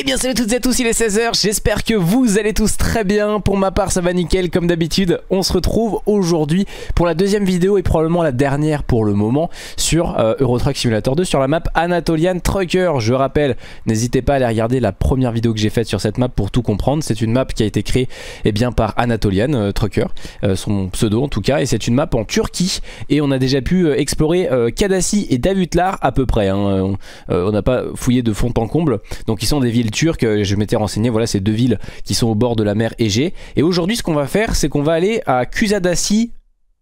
Eh bien salut à toutes et à tous, il est 16h, j'espère que vous allez tous très bien, pour ma part ça va nickel comme d'habitude, on se retrouve aujourd'hui pour la deuxième vidéo et probablement la dernière pour le moment sur euh, Euro Truck Simulator 2 sur la map Anatolian Trucker, je rappelle, n'hésitez pas à aller regarder la première vidéo que j'ai faite sur cette map pour tout comprendre, c'est une map qui a été créée eh bien, par Anatolian euh, Trucker, euh, son pseudo en tout cas, et c'est une map en Turquie. Et on a déjà pu euh, explorer Kadassi et Davutlar à peu près, hein. on n'a pas fouillé de fond en comble, donc ils sont des villes turques, euh, je m'étais renseigné, voilà ces deux villes qui sont au bord de la mer Égée. Et aujourd'hui ce qu'on va faire c'est qu'on va aller à Kusadasi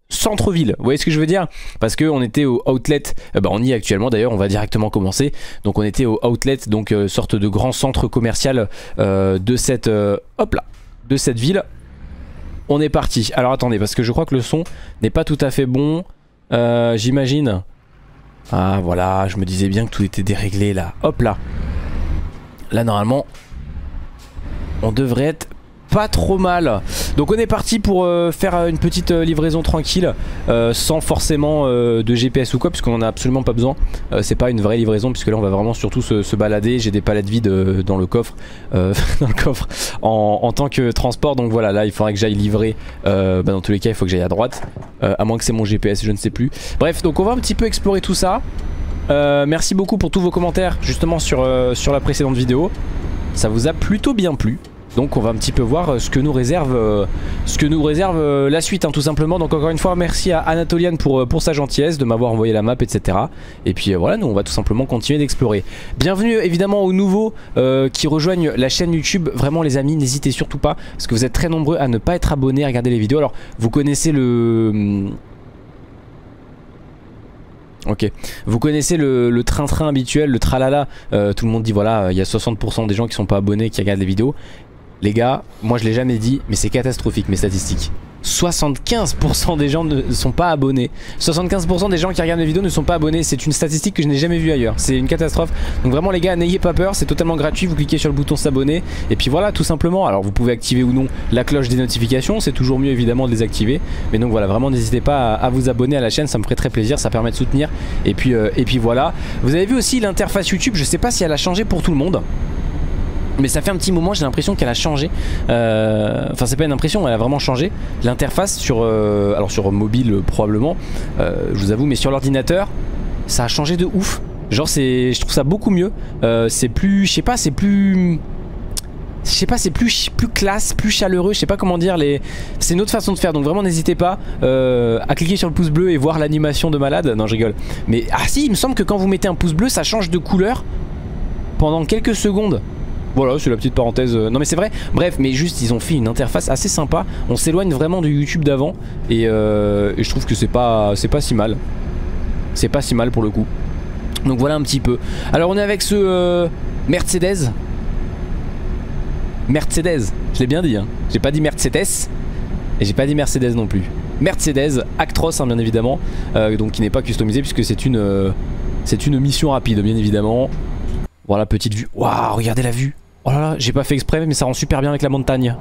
centre-ville, vous voyez ce que je veux dire? Parce qu'on était au outlet, euh, bah on y est actuellement d'ailleurs, on va directement commencer. Donc on était au outlet, donc euh, sorte de grand centre commercial euh, de cette, euh, hop là, de cette ville. On est parti. Alors attendez, parce que je crois que le son n'est pas tout à fait bon, j'imagine. Ah voilà, je me disais bien que tout était déréglé là. Hop là. Là normalement on devrait être pas trop mal. Donc on est parti pour euh, faire une petite euh, livraison tranquille euh, sans forcément euh, de GPS ou quoi puisqu'on en a absolument pas besoin. Euh, c'est pas une vraie livraison puisque là on va vraiment surtout se, balader. J'ai des palettes vides euh, dans le coffre euh, dans le coffre en, tant que transport. Donc voilà là il faudrait que j'aille livrer euh, bah, dans tous les cas il faut que j'aille à droite Euh, à moins que c'est mon GPS je ne sais plus. Bref donc on va un petit peu explorer tout ça euh, merci beaucoup pour tous vos commentaires justement sur, euh, sur la précédente vidéo. Ça vous a plutôt bien plu. Donc on va un petit peu voir euh, ce que nous réserve, ce que nous réserve la suite hein, tout simplement. Donc encore une fois merci à Anatolian pour, pour sa gentillesse de m'avoir envoyé la map etc. Et puis voilà nous on va tout simplement continuer d'explorer. Bienvenue évidemment aux nouveaux qui rejoignent la chaîne YouTube. Vraiment les amis n'hésitez surtout pas parce que vous êtes très nombreux à ne pas être abonnés à regarder les vidéos. Alors vous connaissez le... Ok, vous connaissez le train-train habituel, le tralala, Euh, tout le monde dit voilà, il y a 60% des gens qui sont pas abonnés qui regardent les vidéos. Les gars, moi je l'ai jamais dit, mais c'est catastrophique mes statistiques. 75% des gens ne sont pas abonnés. 75% des gens qui regardent les vidéos ne sont pas abonnés. C'est une statistique que je n'ai jamais vue ailleurs. C'est une catastrophe. Donc vraiment les gars, n'ayez pas peur. C'est totalement gratuit. Vous cliquez sur le bouton s'abonner. Et puis voilà, tout simplement. Alors vous pouvez activer ou non la cloche des notifications. C'est toujours mieux évidemment de les activer. Mais donc voilà, vraiment n'hésitez pas à, vous abonner à la chaîne. Ça me ferait très plaisir. Ça permet de soutenir. Et puis, euh, et puis voilà. Vous avez vu aussi l'interface YouTube. Je sais pas si elle a changé pour tout le monde. Mais ça fait un petit moment, j'ai l'impression qu'elle a changé. Euh, Enfin, c'est pas une impression, elle a vraiment changé. L'interface sur, euh, alors sur mobile euh, probablement, je vous avoue, mais sur l'ordinateur, ça a changé de ouf. Genre, c'est, je trouve ça beaucoup mieux. C'est plus, je sais pas, c'est plus, je sais pas, c'est plus, classe, plus chaleureux. Je sais pas comment dire. Les, c'est une autre façon de faire. Donc vraiment, n'hésitez pas à cliquer sur le pouce bleu et voir l'animation de malade. Non, je rigole. Mais ah si, il me semble que quand vous mettez un pouce bleu, ça change de couleur pendant quelques secondes. Voilà, c'est la petite parenthèse. euh, Non mais c'est vrai. Bref, mais juste ils ont fait une interface assez sympa. On s'éloigne vraiment du YouTube d'avant et, euh, et je trouve que c'est pas pas si mal. C'est pas si mal pour le coup. Donc voilà un petit peu. Alors on est avec ce euh, Mercedes. Mercedes, je l'ai bien dit. Hein. J'ai pas dit Mercedes et j'ai pas dit Mercedes non plus. Mercedes Actros hein, bien évidemment, euh, donc qui n'est pas customisé puisque c'est une c'est une mission rapide bien évidemment. Voilà petite vue. Waouh, regardez la vue. Oh j'ai pas fait exprès mais ça rend super bien avec la montagne.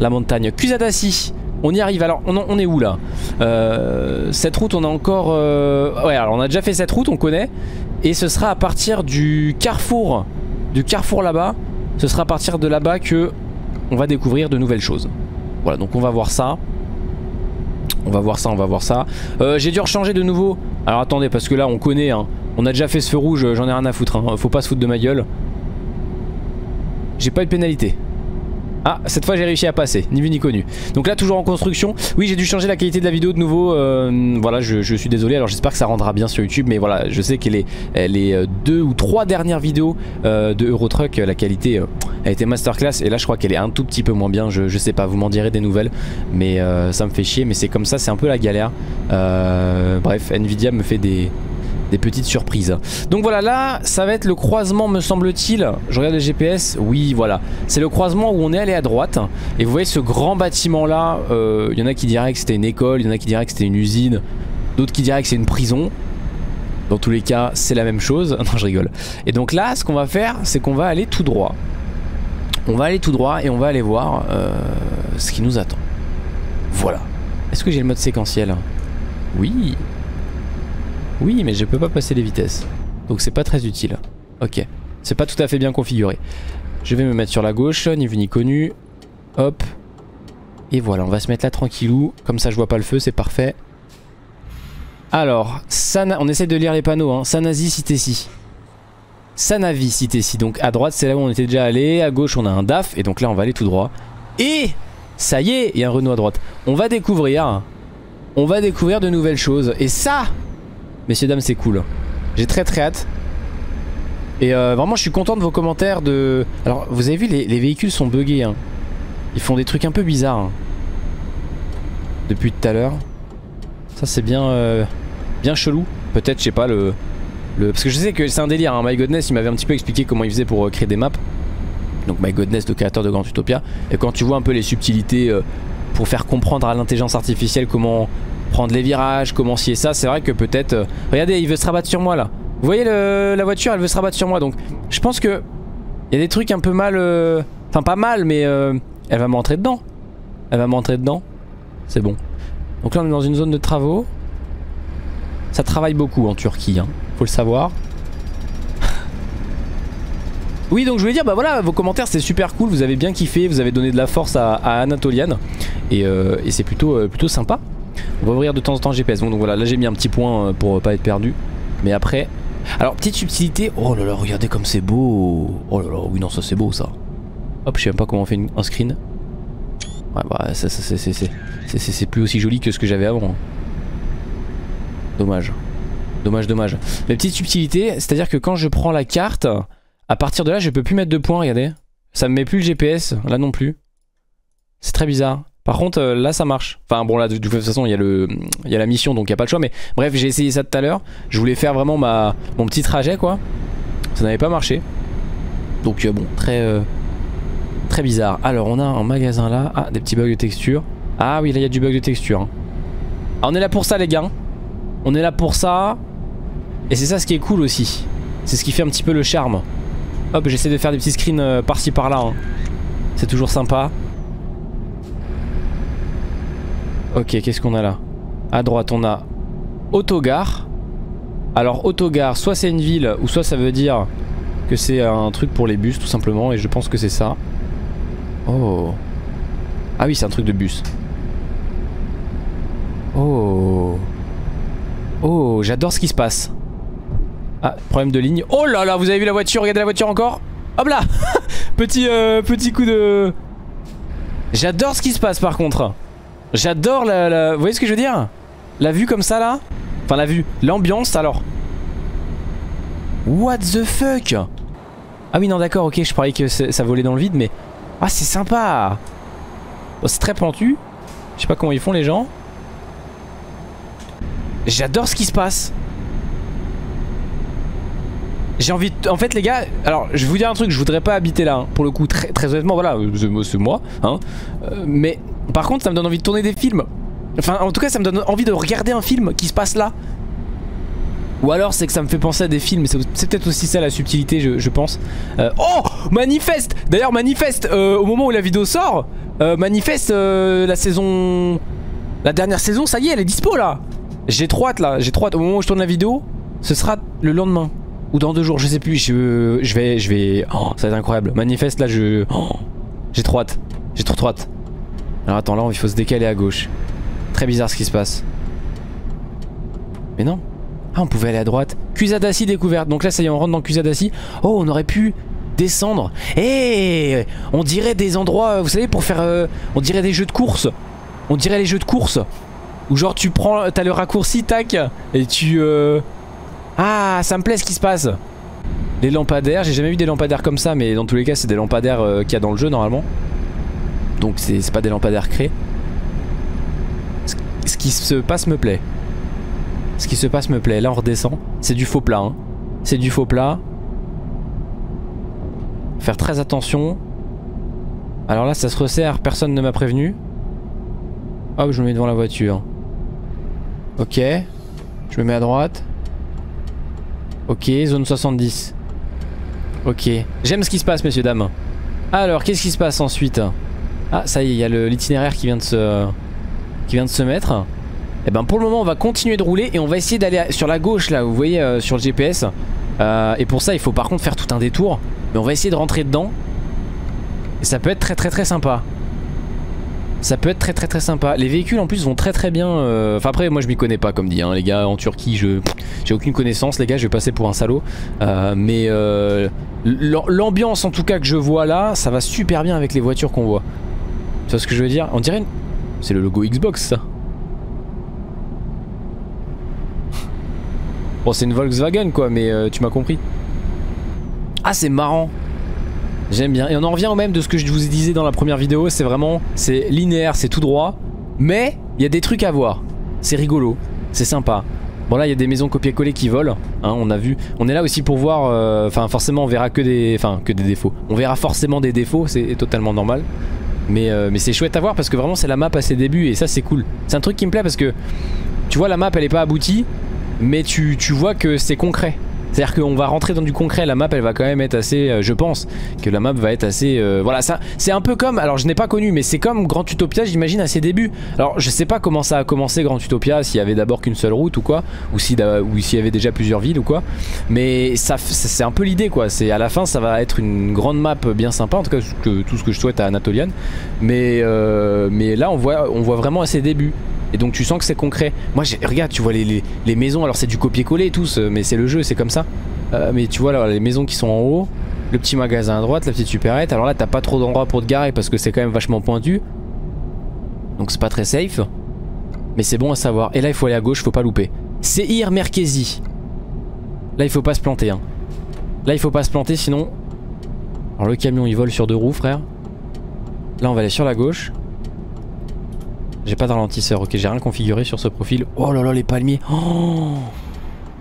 La montagne. Kusadasi. On y arrive. Alors on est où là Euh, Cette route on a encore... euh, Ouais alors on a déjà fait cette route, on connaît. Et ce sera à partir du carrefour. Du carrefour là-bas. Ce sera à partir de là-bas que on va découvrir de nouvelles choses. Voilà donc on va voir ça. On va voir ça, on va voir ça. Euh, J'ai dû rechanger de nouveau. Alors attendez, parce que là on connaît, hein. on a déjà fait ce feu rouge, j'en ai rien à foutre. hein. Faut pas se foutre de ma gueule. J'ai pas eu de pénalité. Ah, cette fois j'ai réussi à passer, ni vu ni connu. Donc là, toujours en construction. Oui, j'ai dû changer la qualité de la vidéo de nouveau. euh, voilà, je, suis désolé. Alors j'espère que ça rendra bien sur YouTube. Mais voilà, je sais que les, les euh, deux ou trois dernières vidéos euh, de Eurotruck, la qualité a été masterclass. Et là, je crois qu'elle est un tout petit peu moins bien. Je, je sais pas, vous m'en direz des nouvelles. Mais ça me fait chier. Mais c'est comme ça, c'est un peu la galère. Bref, Nvidia me fait des, des petites surprises. Donc voilà, là, ça va être le croisement, me semble-t-il. Je regarde le GPS. Oui, voilà. C'est le croisement où on est allé à droite. Et vous voyez ce grand bâtiment-là. euh, Il y en a qui diraient que c'était une école, il y en a qui diraient que c'était une usine, d'autres qui diraient que c'est une prison. Dans tous les cas, c'est la même chose. Non, je rigole. Et donc là, ce qu'on va faire, c'est qu'on va aller tout droit. On va aller tout droit et on va aller voir euh, ce qui nous attend. Voilà. Est-ce que j'ai le mode séquentiel? Oui. Oui, mais je peux pas passer les vitesses. Donc c'est pas très utile. Ok. C'est pas tout à fait bien configuré. Je vais me mettre sur la gauche, ni vu ni connu. Hop. Et voilà, on va se mettre là tranquillou. Comme ça, je vois pas le feu, c'est parfait. Alors, on essaie de lire les panneaux. Hein. Sanasi, Citési. Sanavi, Citési. Donc à droite, c'est là où on était déjà allé. À gauche, on a un DAF. Et donc là, on va aller tout droit. Et ça y est, il y a un Renault à droite. On va découvrir. On va découvrir de nouvelles choses. Et ça, messieurs, dames, c'est cool. J'ai très très hâte. Et euh, vraiment, je suis content de vos commentaires de... Alors, vous avez vu, les, véhicules sont buggés. Hein. Ils font des trucs un peu bizarres. Hein. Depuis tout à l'heure. Ça, c'est bien... Euh, bien chelou. Peut-être, je sais pas, le, le... Parce que je sais que c'est un délire. Hein. My Godness, il m'avait un petit peu expliqué comment il faisait pour euh, créer des maps. Donc My Godness, le créateur de Grand Utopia. Et quand tu vois un peu les subtilités pour faire comprendre à l'intelligence artificielle comment prendre les virages, comment ça, c'est vrai que peut-être... regardez, il veut se rabattre sur moi, là. Vous voyez la voiture elle veut se rabattre sur moi. Donc je pense que il y a des trucs un peu mal euh, Enfin pas mal mais euh, elle va m'entrer dedans. Elle va m'entrer dedans. C'est bon. Donc là on est dans une zone de travaux. Ça travaille beaucoup en Turquie hein. Faut le savoir. Oui donc je voulais dire bah voilà vos commentaires c'est super cool. Vous avez bien kiffé. Vous avez donné de la force à, Anatolian. Et, euh, et c'est plutôt, plutôt sympa On va ouvrir de temps en temps GPS Donc voilà là j'ai mis un petit point pour pas être perdu Mais après alors, petite subtilité. Oh là là, regardez comme c'est beau. Oh là là, oui, non, ça c'est beau ça. Hop, je sais même pas comment on fait un screen. Ouais, bah, ça, c'est plus aussi joli que ce que j'avais avant. Dommage. Dommage, dommage. Mais petite subtilité, c'est-à-dire que quand je prends la carte, à partir de là, je peux plus mettre de points, regardez. Ça me met plus le GPS, là non plus. C'est très bizarre. Par contre, euh, là, ça marche. Enfin, bon, là, de, toute façon, il y, a y a la mission, donc il n'y a pas le choix. Mais bref, j'ai essayé ça tout à l'heure. Je voulais faire vraiment ma, mon petit trajet, quoi. Ça n'avait pas marché. Donc, euh, bon, très, euh, très bizarre. Alors, on a un magasin là. Ah, des petits bugs de texture. Ah oui, là, il y a du bug de texture. Hein. Ah, on est là pour ça, les gars. On est là pour ça. Et c'est ça ce qui est cool aussi. C'est ce qui fait un petit peu le charme. Hop, j'essaie de faire des petits screens par-ci par-là. Hein. C'est toujours sympa. Ok, qu'est-ce qu'on a là? À droite, on a autogare. Alors, autogare, soit c'est une ville, ou soit ça veut dire que c'est un truc pour les bus, tout simplement. Et je pense que c'est ça. Oh. Ah oui, c'est un truc de bus. Oh. Oh, j'adore ce qui se passe. Ah, problème de ligne. Oh là là, vous avez vu la voiture? Regardez la voiture encore? Hop là Petit, euh, petit coup de... J'adore ce qui se passe par contre. J'adore la, Vous voyez ce que je veux dire? La vue comme ça là? Enfin la vue, l'ambiance alors. What the fuck? Ah oui non d'accord ok je croyais que ça volait dans le vide mais... Ah c'est sympa C'est très pentu. Je sais pas comment ils font les gens. J'adore ce qui se passe. J'ai envie de... En fait les gars, alors je vais vous dire un truc, je voudrais pas habiter là, hein. pour le coup, très, très honnêtement, voilà, c'est moi, hein. Euh, mais par contre ça me donne envie de tourner des films. Enfin en tout cas ça me donne envie de regarder un film qui se passe là. Ou alors c'est que ça me fait penser à des films, c'est peut-être aussi ça la subtilité je, pense. Euh, oh Manifeste D'ailleurs Manifeste, euh, au moment où la vidéo sort, Manifeste la saison... La dernière saison, ça y est, elle est dispo là J'ai trop hâte là, j'ai trop hâte. Au moment où je tourne la vidéo, ce sera le lendemain. Ou dans deux jours, je sais plus. Je, je vais. Je vais. Oh, ça va être incroyable. Manifeste là, je. Oh, j'ai trop hâte. J'ai trop trop hâte. Alors attends, là, il faut se décaler à gauche. Très bizarre ce qui se passe. Mais non. Ah, on pouvait aller à droite. Cusadassi découverte. Donc là, ça y est, on rentre dans Cusadassi. Oh, on aurait pu descendre. Eh On dirait des endroits, vous savez, pour faire... Euh, on dirait des jeux de course. On dirait les jeux de course. Où genre tu prends... T'as le raccourci, tac. Et tu... Euh, ah, ça me plaît ce qui se passe. Les lampadaires, j'ai jamais vu des lampadaires comme ça, mais dans tous les cas, c'est des lampadaires euh, qu'il y a dans le jeu normalement. Donc c'est pas des lampadaires créés. Ce qui se passe me plaît. Ce qui se passe me plaît. Là, on redescend. C'est du faux plat. Hein. C'est du faux plat. Faire très attention. Alors là, ça se resserre. Personne ne m'a prévenu. Hop, je me mets devant la voiture. Ok. Je me mets à droite. Ok, zone 70. Ok. J'aime ce qui se passe, messieurs, dames. Alors, qu'est-ce qui se passe ensuite? Ah, ça y est, il y a l'itinéraire qui vient de se... qui vient de se mettre. Et eh ben pour le moment on va continuer de rouler et on va essayer d'aller sur la gauche là vous voyez euh, sur le GPS euh, et pour ça il faut par contre faire tout un détour mais on va essayer de rentrer dedans Et ça peut être très très très sympa. Ça peut être très très très sympa. Les véhicules en plus vont très très bien. euh, Enfin après moi je m'y connais pas comme dit hein, les gars en Turquie je j'ai aucune connaissance les gars je vais passer pour un salaud. Mais l'am- l'ambiance en tout cas que je vois là ça va super bien avec les voitures qu'on voit. Tu vois ce que je veux dire? On dirait une... c'est le logo Xbox ça. Bon c'est une Volkswagen quoi mais euh, tu m'as compris. Ah c'est marrant. J'aime bien. Et on en revient au même de ce que je vous disais dans la première vidéo. C'est vraiment, c'est linéaire, c'est tout droit. Mais il y a des trucs à voir. C'est rigolo, c'est sympa. Bon là il y a des maisons copier-coller qui volent. Hein, on a vu. On est là aussi pour voir. euh, Enfin forcément on verra que des, enfin que des défauts. On verra forcément des défauts. C'est totalement normal. Mais, euh, mais c'est chouette à voir parce que vraiment c'est la map à ses débuts et ça c'est cool. C'est un truc qui me plaît parce que tu vois la map elle est pas aboutie, mais tu vois que c'est concret. C'est-à-dire qu'on va rentrer dans du concret, la map elle va quand même être assez, euh, je pense, que la map va être assez... euh, voilà, c'est un peu comme, alors je n'ai pas connu, mais c'est comme Grand Utopia j'imagine à ses débuts. Alors je sais pas comment ça a commencé Grand Utopia, s'il y avait d'abord qu'une seule route ou quoi, ou si s'il y avait déjà plusieurs villes ou quoi. Mais ça, c'est un peu l'idée quoi, c'est à la fin ça va être une grande map bien sympa, en tout cas tout ce que je souhaite à Anatolian. Mais, euh, mais là on voit, on voit vraiment à ses débuts. Et donc tu sens que c'est concret. Moi, regarde, tu vois les, maisons. Alors c'est du copier-coller tous, mais c'est le jeu, c'est comme ça. Euh, mais tu vois là, les maisons qui sont en haut, le petit magasin à droite, la petite supérette. Alors là, t'as pas trop d'endroit pour te garer parce que c'est quand même vachement pointu. Donc c'est pas très safe. Mais c'est bon à savoir. Et là, il faut aller à gauche, faut pas louper. Seir Merkezi. Là, il faut pas se planter. Hein. Là, il faut pas se planter, sinon. Alors le camion, il vole sur deux roues, frère. Là, on va aller sur la gauche. J'ai pas de ralentisseur, ok, j'ai rien configuré sur ce profil. Oh là là, les palmiers. Oh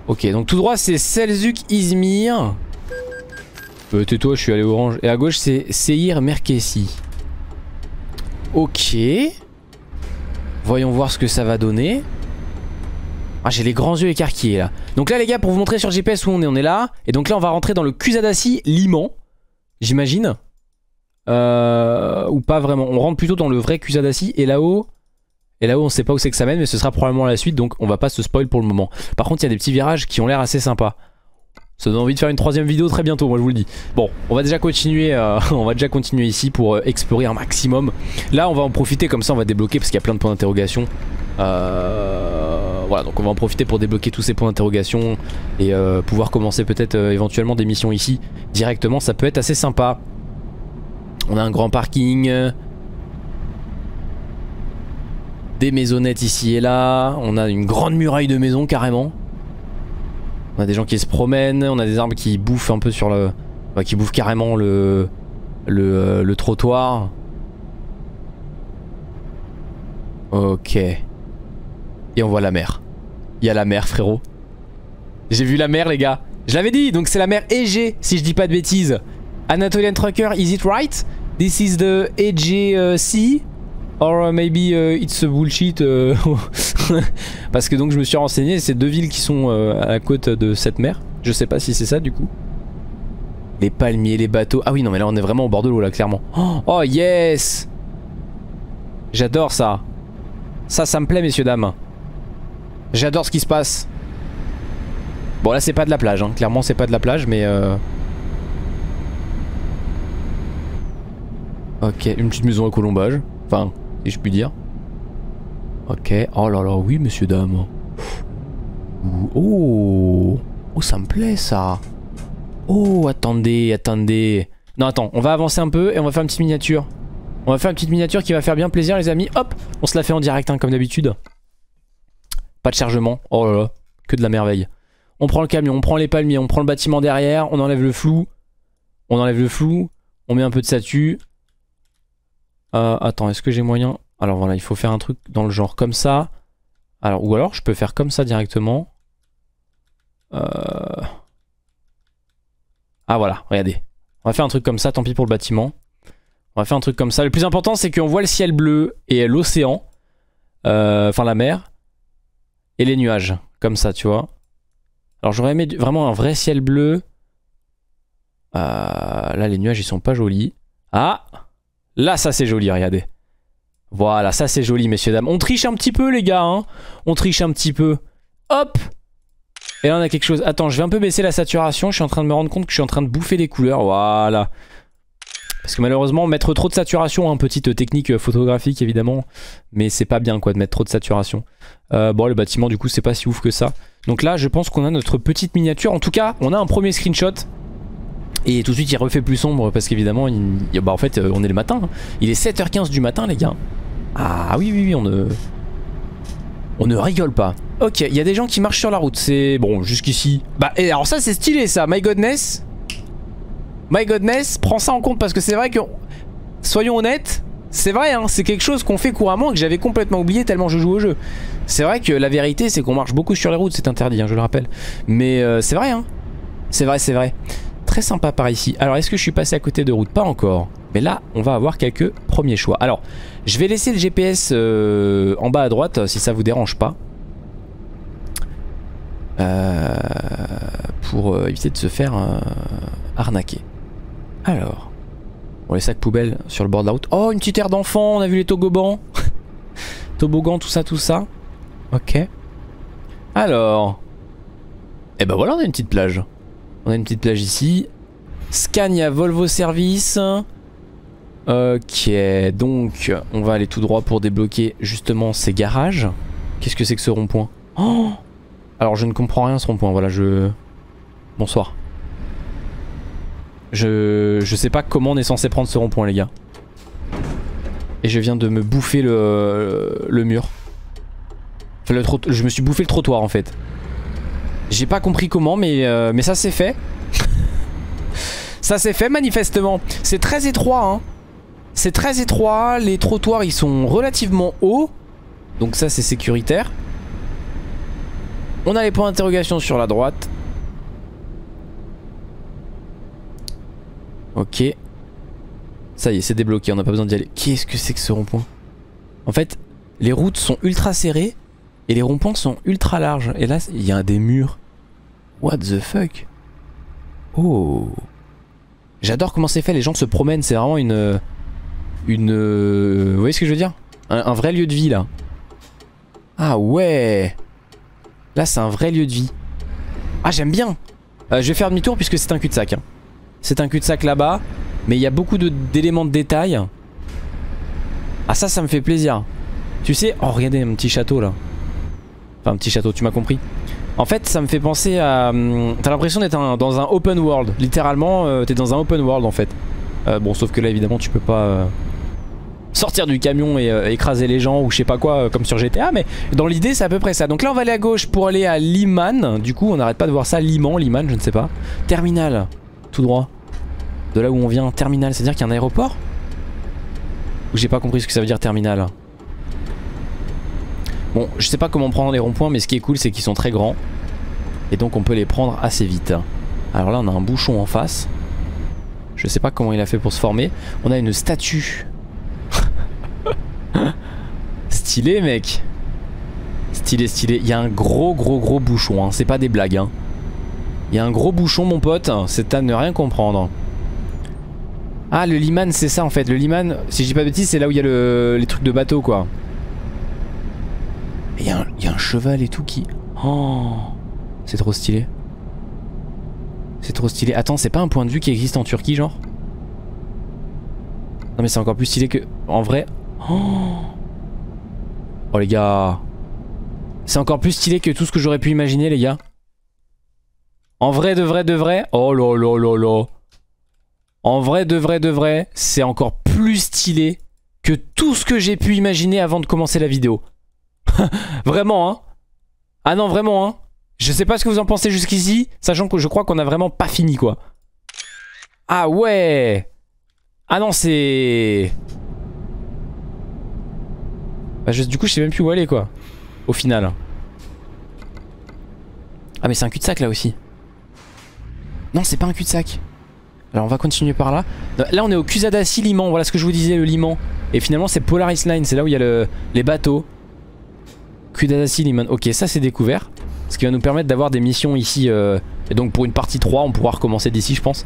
ok, donc tout droit, c'est Selzuk Izmir. Euh, tais-toi, je suis allé orange. Et à gauche, c'est Seir Merkesi. Ok. Voyons voir ce que ça va donner. Ah, j'ai les grands yeux écarquillés là. Donc là, les gars, pour vous montrer sur GPS où on est, on est là. Et donc là, on va rentrer dans le Kusadasi Liman. J'imagine. Euh, ou pas vraiment. On rentre plutôt dans le vrai Kusadasi. Et là-haut. Et là-haut, on sait pas où c'est que ça mène, mais ce sera probablement la suite, donc on va pas se spoil pour le moment. Par contre, il y a des petits virages qui ont l'air assez sympas. Ça donne envie de faire une troisième vidéo très bientôt, moi je vous le dis. Bon, on va déjà continuer, euh, on va déjà continuer ici pour euh, explorer un maximum. Là, on va en profiter comme ça, on va débloquer parce qu'il y a plein de points d'interrogation. Euh, voilà, donc on va en profiter pour débloquer tous ces points d'interrogation et pouvoir commencer peut-être éventuellement des missions ici directement. Ça peut être assez sympa. On a un grand parking. Des maisonnettes ici et là. On a une grande muraille de maisons carrément. On a des gens qui se promènent. On a des arbres qui bouffent un peu sur le. qui bouffent carrément le. Le, euh, le trottoir. Ok. Et on voit la mer. Il y a la mer, frérot. J'ai vu la mer, les gars. Je l'avais dit, donc c'est la mer Égée, si je dis pas de bêtises. Anatolian Trucker, is it right? This is the Égée euh? Or uh, maybe uh, it's a bullshit. uh, Parce que donc je me suis renseigné, c'est deux villes qui sont euh, à la côte de cette mer. Je sais pas si c'est ça du coup. Les palmiers, les bateaux. Ah oui, non, mais là on est vraiment au bord de l'eau là, clairement. Oh, yes! J'adore ça. Ça, ça me plaît, messieurs, dames. J'adore ce qui se passe. Bon, là c'est pas de la plage, hein. clairement c'est pas de la plage, mais. Euh... Ok, une petite maison à colombage. Enfin, si je puis dire. Ok. Oh là là, oui, monsieur, dame. Oh. Oh, ça me plaît, ça. Oh, attendez, attendez. Non, attends, on va avancer un peu et on va faire une petite miniature. On va faire une petite miniature qui va faire bien plaisir, les amis. Hop, on se la fait en direct, hein, comme d'habitude. Pas de chargement. Oh là là, que de la merveille. On prend le camion, on prend les palmiers, on prend le bâtiment derrière, on enlève le flou. On enlève le flou, on met un peu de statue. Euh, attends, est-ce que j'ai moyen? Alors voilà, il faut faire un truc dans le genre comme ça. Alors, ou alors je peux faire comme ça directement. Euh... Ah voilà, regardez. On va faire un truc comme ça, tant pis pour le bâtiment. On va faire un truc comme ça. Le plus important, c'est qu'on voit le ciel bleu et l'océan. Euh, Enfin, la mer. Et les nuages. Comme ça, tu vois. Alors, j'aurais aimé vraiment un vrai ciel bleu. Là, les nuages, ils sont pas jolis. Ah Là, ça, c'est joli, regardez. Voilà, ça, c'est joli, messieurs, dames. On triche un petit peu, les gars. Hein On triche un petit peu. Hop Et là, on a quelque chose. Attends, je vais un peu baisser la saturation. Je suis en train de me rendre compte que je suis en train de bouffer les couleurs. Voilà. Parce que malheureusement, mettre trop de saturation, hein, petite technique photographique évidemment, mais c'est pas bien quoi de mettre trop de saturation. Euh, bon, le bâtiment du coup, c'est pas si ouf que ça. Donc là, je pense qu'on a notre petite miniature. En tout cas, on a un premier screenshot. Et tout de suite il refait plus sombre parce qu'évidemment il... bah en fait euh, on est le matin. Hein. Il est 7h15 du matin les gars. Ah oui oui oui on ne... On ne rigole pas. Ok, il y a des gens qui marchent sur la route. C'est bon jusqu'ici. Bah et alors ça c'est stylé ça. My godness. My godness, prends ça en compte parce que c'est vrai que... Soyons honnêtes, c'est vrai, hein, c'est quelque chose qu'on fait couramment et que j'avais complètement oublié tellement je joue au jeu. C'est vrai que la vérité c'est qu'on marche beaucoup sur les routes, c'est interdit, hein, je le rappelle. Mais euh, c'est vrai, hein. C'est vrai, c'est vrai très sympa par ici. Alors est-ce que je suis passé à côté de route? Pas encore. Mais là, on va avoir quelques premiers choix. Alors, je vais laisser le GPS euh, en bas à droite si ça vous dérange pas. Euh, pour euh, éviter de se faire arnaquer. Alors, bon, les sacs poubelles sur le bord de la route. Oh, une petite aire d'enfant, on a vu les toboggans. Toboggans, tout ça, tout ça. Ok. Alors. Eh ben voilà, on a une petite plage. On a une petite plage ici. Scania Volvo Service. Ok, donc on va aller tout droit pour débloquer justement ces garages. Qu'est-ce que c'est que ce rond-point? Oh Alors je ne comprends rien ce rond-point, voilà je... Bonsoir. Je... je sais pas comment on est censé prendre ce rond-point les gars. Et je viens de me bouffer le, le mur. Enfin, Je me suis bouffé le trottoir en fait. J'ai pas compris comment, mais, euh, mais ça s'est fait. ça s'est fait manifestement. C'est très étroit, hein. C'est très étroit, les trottoirs ils sont relativement hauts. Donc ça c'est sécuritaire. On a les points d'interrogation sur la droite. Ok. Ça y est, c'est débloqué, on n'a pas besoin d'y aller. Qu'est-ce que c'est que ce rond-point? En fait, les routes sont ultra serrées et les ronds-points sont ultra larges. Et là, il y a des murs. What the fuck? Oh J'adore comment c'est fait, les gens se promènent, c'est vraiment une... Une... Vous voyez ce que je veux dire? Un, vrai lieu de vie là. Ah ouais Là c'est un vrai lieu de vie. Ah j'aime bien euh, Je vais faire demi-tour puisque c'est un cul-de-sac. Hein. C'est un cul-de-sac là-bas, mais il y a beaucoup d'éléments de, de détail. Ah ça, ça me fait plaisir. Tu sais... Oh regardez un petit château là. Enfin un petit château, tu m'as compris. En fait ça me fait penser à... Hum, t'as l'impression d'être dans un open world. Littéralement euh, t'es dans un open world en fait. Euh, bon sauf que là évidemment tu peux pas euh, sortir du camion et écraser les gens ou je sais pas quoi comme sur GTA mais dans l'idée c'est à peu près ça. Donc là on va aller à gauche pour aller à Liman. Du coup on n'arrête pas de voir ça. Liman, Liman je ne sais pas. Terminal. Tout droit. De là où on vient. Terminal. C'est à dire qu'il y a un aéroport? Ou j'ai pas compris ce que ça veut dire terminal Bon, je sais pas comment prendre les ronds-points, mais ce qui est cool, c'est qu'ils sont très grands. Et donc on peut les prendre assez vite. Alors là, on a un bouchon en face. Je sais pas comment il a fait pour se former. On a une statue. stylé, mec. Stylé, stylé. Il y a un gros, gros, gros bouchon. Hein. C'est pas des blagues. Hein. Il y a un gros bouchon, mon pote. C'est à ne rien comprendre. Ah, le liman, c'est ça en fait. Le liman, si je dis pas de bêtises, c'est là où il y a les trucs de bateau, quoi. Il y, a un cheval et tout qui... Oh C'est trop stylé. C'est trop stylé. Attends, c'est pas un point de vue qui existe en Turquie, genre? Non mais c'est encore plus stylé que... En vrai... Oh, oh les gars... C'est encore plus stylé que tout ce que j'aurais pu imaginer, les gars. En vrai, de vrai, de vrai... Oh là là là là... En vrai, de vrai, de vrai, c'est encore plus stylé que tout ce que j'ai pu imaginer avant de commencer la vidéo. vraiment, hein. Ah non, vraiment, hein. Je sais pas ce que vous en pensez jusqu'ici, sachant que je crois qu'on a vraiment pas fini, quoi. Ah ouais Ah non, c'est... Bah, du coup, je sais même plus où aller, quoi. Au final. Ah mais c'est un cul-de-sac, là, aussi. Non, c'est pas un cul-de-sac. Alors, on va continuer par là. Là, on est au Kusadasi Liman. Voilà ce que je vous disais, le Liman. Et finalement, c'est Polaris Line. C'est là où il y a les bateaux. Kudadasi Liman. Ok, ça c'est découvert. Ce qui va nous permettre d'avoir des missions ici. Euh, et donc pour une partie 3, on pourra recommencer d'ici, je pense.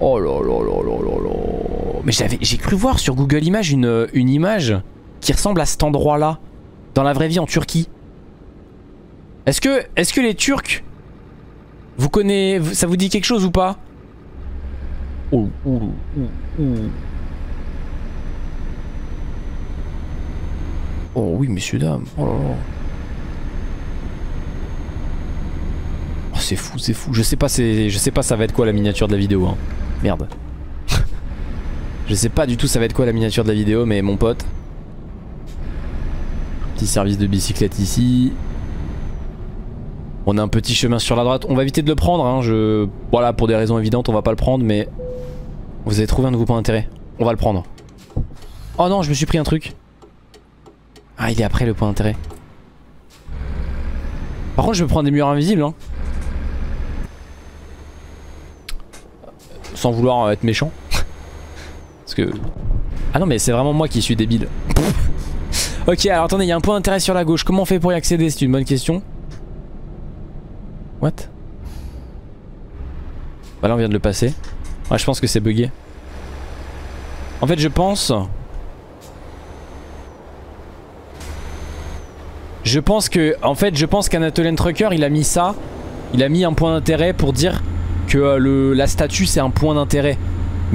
Oh là là là là là là. Mais j'ai cru voir sur Google Images une, une image qui ressemble à cet endroit-là. Dans la vraie vie en Turquie. Est-ce que, est que les Turcs... Vous connaissez... Ça vous dit quelque chose ou pas? Ouh, ouh, ouh. Oh oui, messieurs, dames. Oh. Oh, c'est fou, c'est fou. Je sais pas, je sais pas, ça va être quoi la miniature de la vidéo. Hein. Merde. je sais pas du tout, ça va être quoi la miniature de la vidéo, mais mon pote. Petit service de bicyclette ici. On a un petit chemin sur la droite. On va éviter de le prendre. Hein. Je... Voilà, pour des raisons évidentes, on va pas le prendre, mais vous avez trouvé un nouveau point d'intérêt. On va le prendre. Oh non, je me suis pris un truc. Ah, il est après le point d'intérêt. Par contre, je vais prendre des murs invisibles. Hein. Sans vouloir être méchant. Parce que... Ah non, mais c'est vraiment moi qui suis débile. ok, alors attendez, il y a un point d'intérêt sur la gauche. Comment on fait pour y accéder? C'est une bonne question. What? Bah là, on vient de le passer. Ouais, je pense que c'est bugué. En fait, je pense... Je pense que, en fait, je pense qu'Anatolian Trucker, il a mis ça. Il a mis un point d'intérêt pour dire que euh, la statue, c'est un point d'intérêt.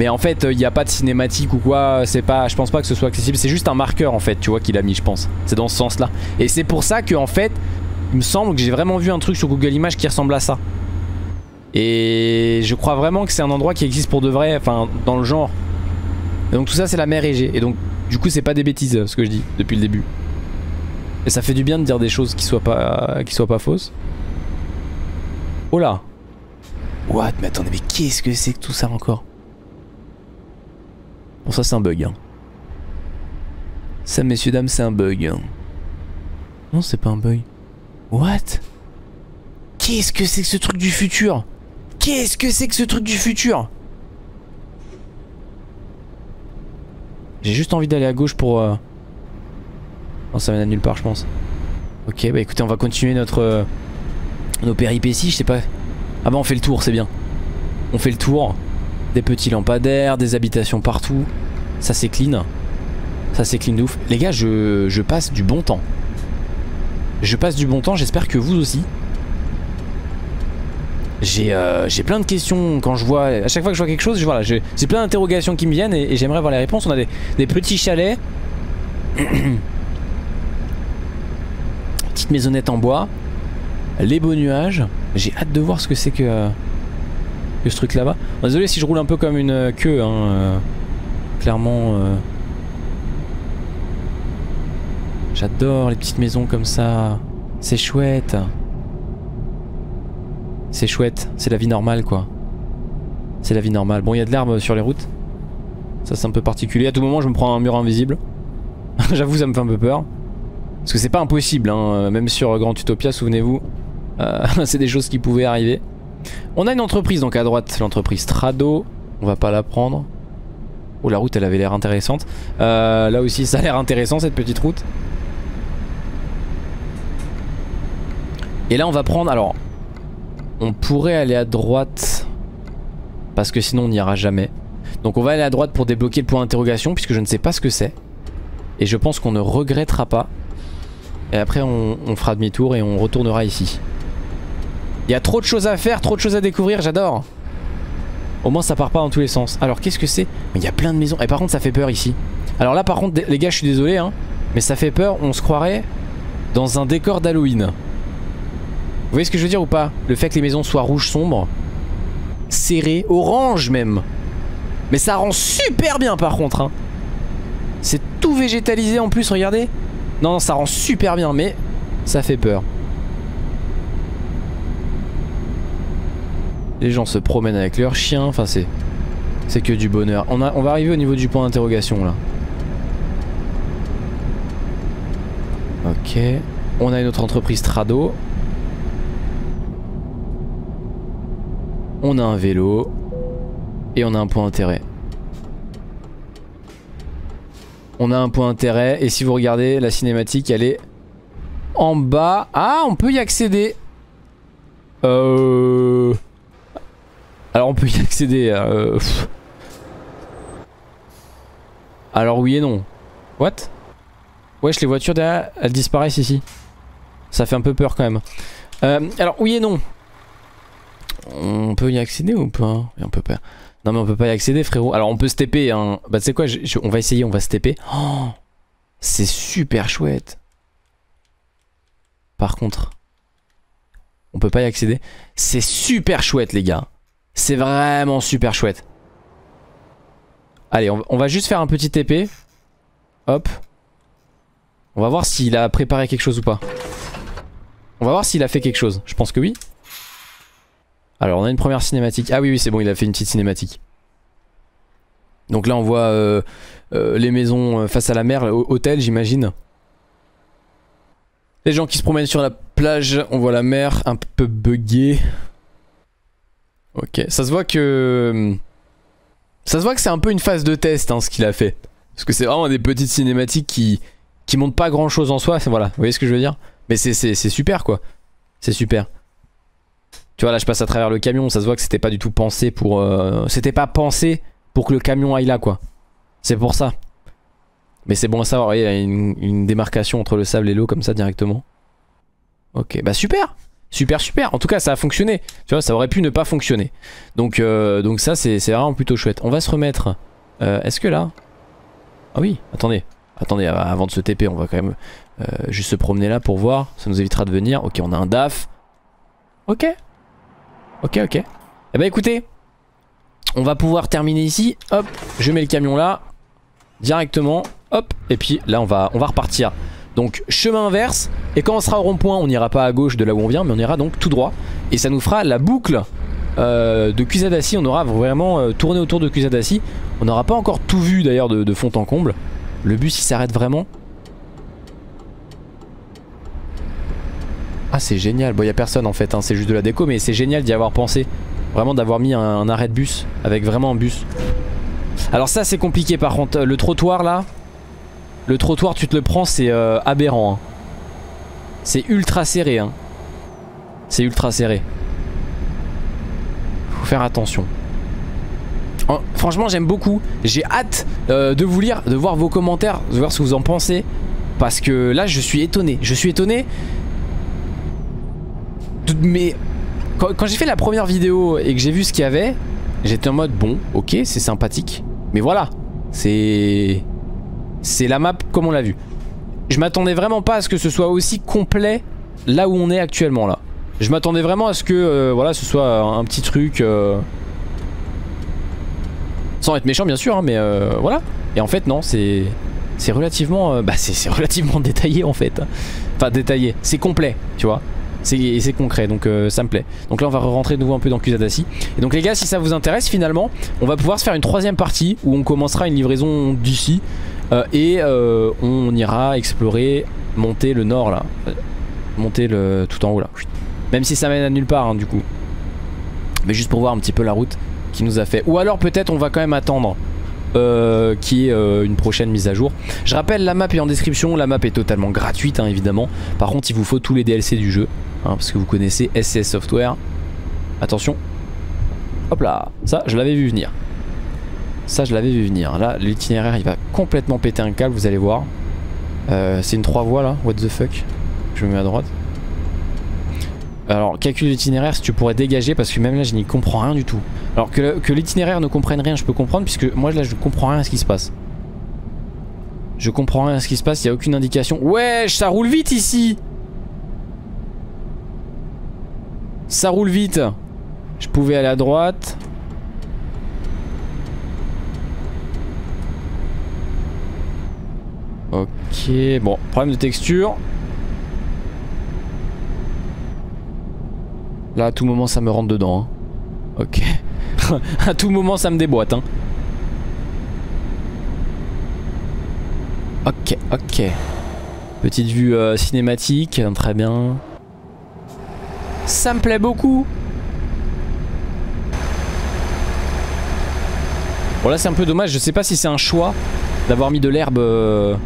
Mais en fait, il n'y a pas de cinématique ou quoi. C'est pas, je pense pas que ce soit accessible. C'est juste un marqueur, en fait, tu vois, qu'il a mis, je pense. C'est dans ce sens-là. Et c'est pour ça que, en fait, il me semble que j'ai vraiment vu un truc sur Google Images qui ressemble à ça. Et je crois vraiment que c'est un endroit qui existe pour de vrai, enfin, dans le genre. Donc tout ça, c'est la mer Égée. Et donc, du coup, c'est pas des bêtises, ce que je dis, depuis le début. Et ça fait du bien de dire des choses qui soient pas, qui soient pas fausses. Oh là What Mais attendez, mais qu'est-ce que c'est que tout ça encore? Bon ça c'est un bug. Hein. Ça messieurs dames c'est un bug. Hein. Non c'est pas un bug. What? Qu'est-ce que c'est que ce truc du futur? Qu'est-ce que c'est que ce truc du futur? J'ai juste envie d'aller à gauche pour... Euh, Oh, ça mène à nulle part, je pense. Ok, bah écoutez, on va continuer notre euh, nos péripéties. Je sais pas. Ah bah on fait le tour, c'est bien. On fait le tour. Des petits lampadaires, des habitations partout. Ça c'est clean. Ça c'est clean de ouf. Les gars, je, je passe du bon temps. Je passe du bon temps, j'espère que vous aussi. J'ai euh, plein de questions quand je vois... À chaque fois que je vois quelque chose, j'ai plein d'interrogations qui me viennent et, j'aimerais voir les réponses. On a des, des petits chalets. Petite maisonnette en bois. Les beaux nuages. J'ai hâte de voir ce que c'est que, que ce truc là-bas. Désolé si je roule un peu comme une queue. Hein, euh, clairement. Euh. J'adore les petites maisons comme ça. C'est chouette. C'est chouette. C'est la vie normale quoi. C'est la vie normale. Bon, il y a de l'herbe sur les routes. Ça c'est un peu particulier. À tout moment je me prends un mur invisible. J'avoue ça me fait un peu peur. Parce que c'est pas impossible, hein. même sur Grand Utopia, souvenez-vous, euh, c'est des choses qui pouvaient arriver. On a une entreprise donc à droite, l'entreprise Trado, on va pas la prendre. Oh la route elle avait l'air intéressante. Euh, là aussi ça a l'air intéressant cette petite route. Et là on va prendre, alors, on pourrait aller à droite, parce que sinon on n'y ira jamais. Donc on va aller à droite pour débloquer le point d'interrogation, puisque je ne sais pas ce que c'est. Et je pense qu'on ne regrettera pas et après on, fera demi-tour et on retournera ici. Il y a trop de choses à faire, trop de choses à découvrir, j'adore. Au moins ça part pas dans tous les sens. Alors qu'est-ce que c'est? Mais il y a plein de maisons. Et par contre ça fait peur ici. Alors là par contre les gars je suis désolé hein. Mais ça fait peur, on se croirait dans un décor d'Halloween. Vous voyez ce que je veux dire ou pas? Le fait que les maisons soient rouges sombres, serrées, orange même. Mais ça rend super bien par contre. Hein. C'est tout végétalisé en plus, regardez. Non, non, ça rend super bien, mais ça fait peur. Les gens se promènent avec leurs chiens, enfin c'est... C'est que du bonheur. On, va arriver au niveau du point d'interrogation là. Ok. On a une autre entreprise Trado. On a un vélo. Et on a un point d'intérêt. On a un point d'intérêt. Et si vous regardez, la cinématique, elle est en bas. Ah, on peut y accéder. Euh... Alors on peut y accéder. Euh... Alors oui et non. What? Wesh, les voitures derrière, elles disparaissent ici. Ça fait un peu peur quand même. Euh, alors oui et non. On peut y accéder ou pas? On peut pas. Non mais on peut pas y accéder frérot. Alors on peut se TP hein. Bah tu sais quoi, on va essayer, on va se TP. Oh, c'est super chouette. Par contre, on peut pas y accéder. C'est super chouette les gars. C'est vraiment super chouette. Allez, on, va juste faire un petit TP. Hop. On va voir s'il a préparé quelque chose ou pas. On va voir s'il a fait quelque chose. Je pense que oui. Alors on a une première cinématique. Ah oui oui c'est bon il a fait une petite cinématique. Donc là on voit euh, euh, les maisons euh, face à la mer, hôtel j'imagine. Les gens qui se promènent sur la plage, on voit la mer un peu buggée. Ok, ça se voit que... Ça se voit que c'est un peu une phase de test hein, ce qu'il a fait. Parce que c'est vraiment des petites cinématiques qui, qui montrent pas grand chose en soi. Voilà, vous voyez ce que je veux dire? Mais c'est super quoi. C'est super. Tu vois là je passe à travers le camion, ça se voit que c'était pas du tout pensé pour... Euh, c'était pas pensé pour que le camion aille là quoi. C'est pour ça. Mais c'est bon à savoir, il y a une, démarcation entre le sable et l'eau comme ça directement. Ok, bah super. Super super, en tout cas ça a fonctionné. Tu vois ça aurait pu ne pas fonctionner. Donc, euh, donc ça c'est vraiment plutôt chouette. On va se remettre euh, Est-ce que là? Ah oui attendez. Attendez avant de se TP on va quand même euh, Juste se promener là pour voir. Ça nous évitera de venir. Ok on a un DAF. Ok Ok ok. Eh bah écoutez On va pouvoir terminer ici. Hop je mets le camion là Directement. Hop et puis là on va, on va repartir. Donc chemin inverse. Et quand on sera au rond-point on n'ira pas à gauche de là où on vient mais on ira donc tout droit. Et ça nous fera la boucle euh, de Kusadasi on aura vraiment euh, tourné autour de Kusadasi on n'aura pas encore tout vu d'ailleurs de, fond en comble. Le bus il s'arrête vraiment ah c'est génial bon y a personne en fait hein. c'est juste de la déco mais c'est génial d'y avoir pensé vraiment d'avoir mis un arrêt de bus avec vraiment un bus alors ça c'est compliqué par contre le trottoir là le trottoir, tu te le prends, c'est euh, aberrant. Hein. C'est ultra serré. Hein. C'est ultra serré. Faut faire attention. Franchement, j'aime beaucoup. J'ai hâte euh, de vous lire, de voir vos commentaires, de voir ce que vous en pensez. Parce que là, je suis étonné. Je suis étonné. Mais quand j'ai fait la première vidéo et que j'ai vu ce qu'il y avait, j'étais en mode bon, ok, c'est sympathique. Mais voilà, c'est c'est la map comme on l'a vu. Je m'attendais vraiment pas à ce que ce soit aussi complet là où on est actuellement là. Je m'attendais vraiment à ce que euh, voilà ce soit un petit truc euh, sans être méchant bien sûr hein, mais euh, voilà. Et en fait non c'est c'est relativement bah c'est relativement détaillé en fait. Enfin détaillé, c'est complet, tu vois. C'est concret donc ça me plaît Donc là on va rentrer de nouveau un peu dans Kusadasi Et donc les gars si ça vous intéresse finalement On va pouvoir se faire une troisième partie Où on commencera une livraison d'ici euh, et euh, on ira explorer, monter le nord là. Monter le tout en haut là. Même si ça mène à nulle part hein, du coup. Mais juste pour voir un petit peu la route qui nous a fait. Ou alors peut-être on va quand même attendre euh, qui est une prochaine mise à jour. Je rappelle la map est en description, la map est totalement gratuite hein, évidemment. Par contre il vous faut tous les DLC du jeu, hein, parce que vous connaissez SCS Software. Attention. Hop là, ça je l'avais vu venir. Ça je l'avais vu venir. Là l'itinéraire il va complètement péter un câble vous allez voir. Euh, c'est une 3 voies là, what the fuck? Je me mets à droite. Alors calcul d'itinéraire si tu pourrais dégager parce que même là je n'y comprends rien du tout. Alors que, l'itinéraire ne comprenne rien je peux comprendre puisque moi là je comprends rien à ce qui se passe. Je comprends rien à ce qui se passe, il n'y a aucune indication. Wesh ça roule vite ici Ça roule vite Je pouvais aller à droite. Ok, bon, problème de texture. Là, à tout moment, ça me rentre dedans. Hein. Ok. à tout moment, ça me déboîte. Hein. Ok, ok. Petite vue euh, cinématique, très bien. Ça me plaît beaucoup. Bon là c'est un peu dommage, je sais pas si c'est un choix d'avoir mis de l'herbe euh,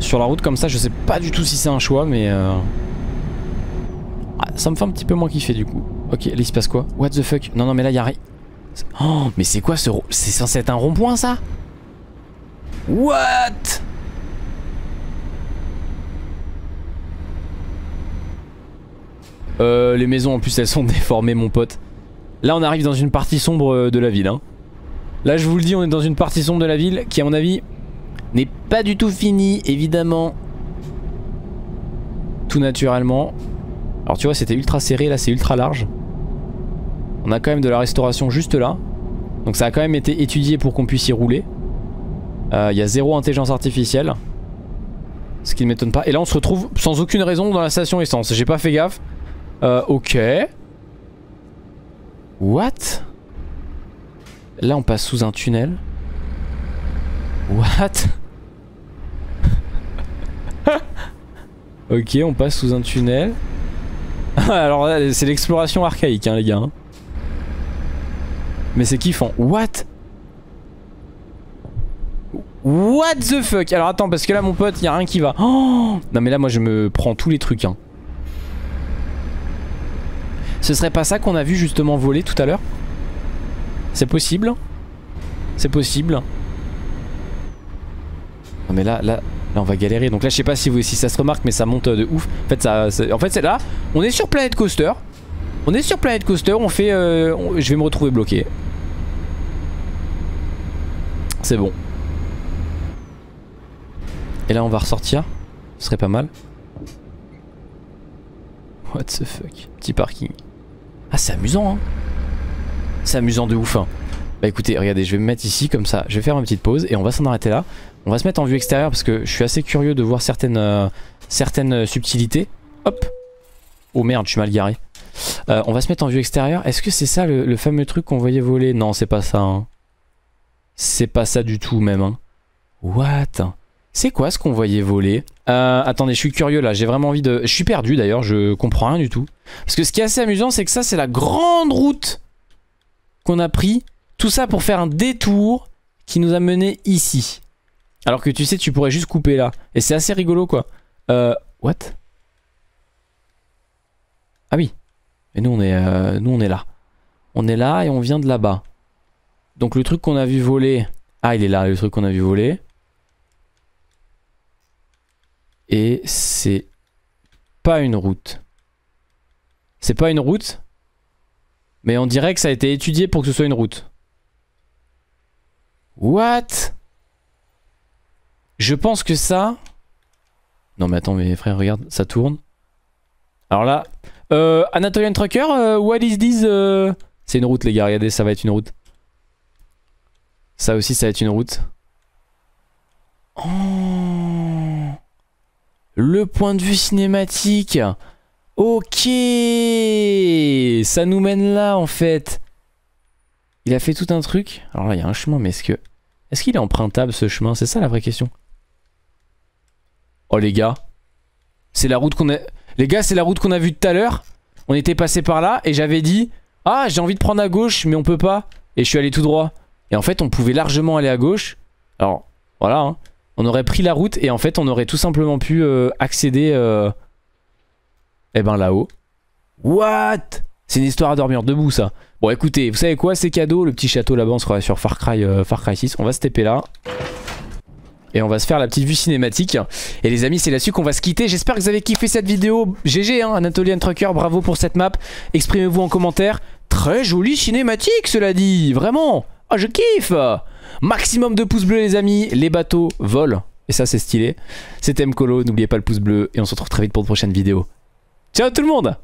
sur la route comme ça. Je sais pas du tout si c'est un choix, mais... Euh... Ah, ça me fait un petit peu moins kiffer du coup. Ok, là il se passe quoi? What the fuck? Non, non, mais là y rien. Oh, mais c'est quoi ce... C'est censé être un rond-point ça? What? Euh, les maisons en plus elles sont déformées mon pote. Là on arrive dans une partie sombre euh, de la ville. Hein. Là je vous le dis, on est dans une partie sombre de la ville qui à mon avis n'est pas du tout finie, évidemment. Tout naturellement. Alors tu vois c'était ultra serré, là c'est ultra large. On a quand même de la restauration juste là. Donc ça a quand même été étudié pour qu'on puisse y rouler. Euh, il y a zéro intelligence artificielle. Ce qui ne m'étonne pas. Et là on se retrouve sans aucune raison dans la station essence. J'ai pas fait gaffe. Euh, ok. What? Là on passe sous un tunnel. What? Ok on passe sous un tunnel. Alors c'est l'exploration archaïque hein les gars. Hein. Mais c'est kiffant. What? What the fuck? Alors attends, parce que là mon pote, y a rien qui va. Oh non mais là moi je me prends tous les trucs. Hein. Ce serait pas ça qu'on a vu justement voler tout à l'heure? C'est possible? C'est possible Non mais là, là, là on va galérer. Donc là je sais pas si, vous, si ça se remarque mais ça monte de ouf. En fait, en fait c'est là, on est sur Planet Coaster. On est sur Planet Coaster, on fait... Euh, je vais me retrouver bloqué. C'est bon. Et là on va ressortir. Ce serait pas mal. What the fuck? Petit parking. Ah c'est amusant hein. C'est amusant de ouf hein. Bah écoutez, regardez, je vais me mettre ici comme ça. Je vais faire une petite pause et on va s'en arrêter là. On va se mettre en vue extérieure parce que je suis assez curieux de voir certaines, euh, certaines subtilités. Hop. Oh merde, je suis mal garé. Euh, on va se mettre en vue extérieure. Est-ce que c'est ça le, fameux truc qu'on voyait voler? Non, c'est pas ça. Hein. C'est pas ça du tout même. Hein. What? C'est quoi ce qu'on voyait voler euh, Attendez, je suis curieux là. J'ai vraiment envie de... Je suis perdu d'ailleurs. Je comprends rien du tout. Parce que ce qui est assez amusant, c'est que ça, c'est la grande route qu'on a pris. Tout ça pour faire un détour qui nous a mené ici. Alors que tu sais, tu pourrais juste couper là. Et c'est assez rigolo quoi. Euh... What? Ah oui. Et nous on est, euh, nous on est là. On est là et on vient de là-bas. Donc le truc qu'on a vu voler... Ah, il est là, le truc qu'on a vu voler. Et c'est pas une route. C'est pas une route. Mais on dirait que ça a été étudié pour que ce soit une route. What? Je pense que ça... Non mais attends mes frères, regarde, ça tourne. Alors là... Euh, Anatolian Trucker, euh, what is this euh? C'est une route les gars, regardez, ça va être une route. Ça aussi, ça va être une route. Oh. Le point de vue cinématique. Ok. Ça nous mène là, en fait. Il a fait tout un truc. Alors là, il y a un chemin, mais est-ce que... Est-ce qu'il est empruntable, ce chemin? C'est ça, la vraie question. Oh, les gars. C'est la route qu'on a... Les gars, c'est la route qu'on a vue tout à l'heure. On était passé par là, et j'avais dit... Ah, j'ai envie de prendre à gauche, mais on peut pas. Et je suis allé tout droit. Et en fait, on pouvait largement aller à gauche. Alors, voilà. Hein. On aurait pris la route et en fait, on aurait tout simplement pu euh, accéder... Euh, eh ben là-haut. What? C'est une histoire à dormir debout, ça. Bon, écoutez, vous savez quoi? C'est cadeau. Le petit château là-bas, on se sur Far Cry, euh, Far Cry 6. On va se taper là. Et on va se faire la petite vue cinématique. Et les amis, c'est là-dessus qu'on va se quitter. J'espère que vous avez kiffé cette vidéo. GG, hein, Anatolian Trucker, bravo pour cette map. Exprimez-vous en commentaire. Très jolie cinématique, cela dit. Vraiment. Oh, je kiffe Maximum de pouces bleus les amis, les bateaux volent. Et ça c'est stylé. C'était Mkolo, n'oubliez pas le pouce bleu et on se retrouve très vite pour de prochaines vidéos. Ciao tout le monde